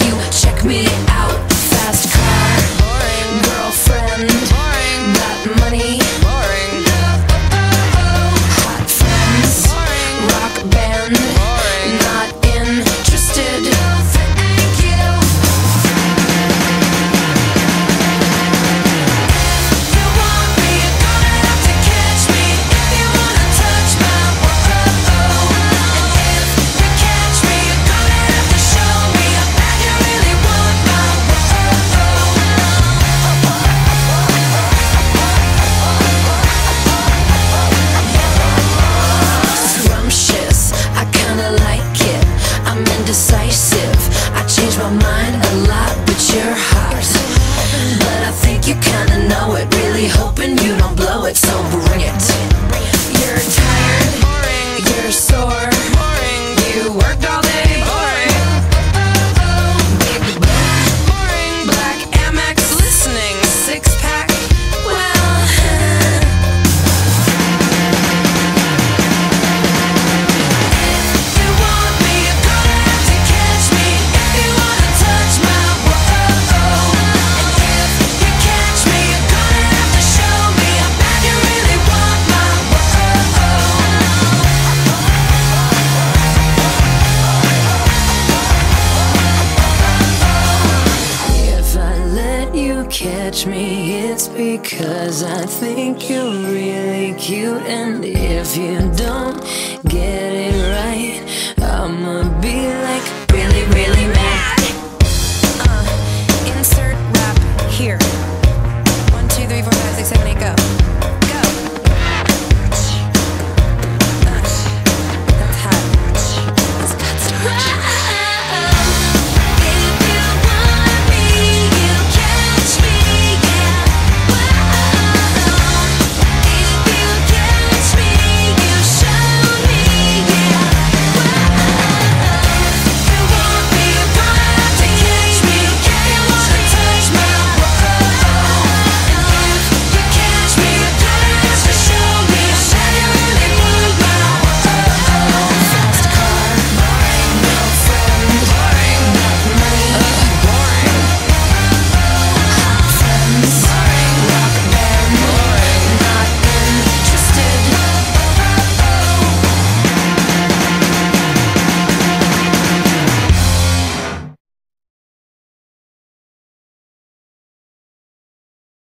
you Mind a lot, but your heart. But I think you kinda know it Really hoping you don't blow it, so bring it. catch me, it's because I think you're really cute. And if you don't get it right,